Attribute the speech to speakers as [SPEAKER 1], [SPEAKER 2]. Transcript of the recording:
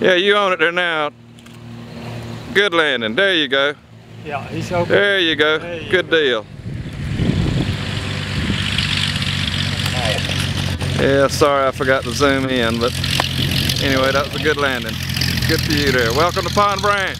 [SPEAKER 1] Yeah, you own it there now. Good landing. There you go.
[SPEAKER 2] Yeah, he's okay.
[SPEAKER 1] There you go.
[SPEAKER 2] There you
[SPEAKER 1] Good
[SPEAKER 2] go.
[SPEAKER 1] deal. Yeah, sorry I forgot to zoom in, but anyway, that was a good landing. Good for you there. Welcome to Pond Branch.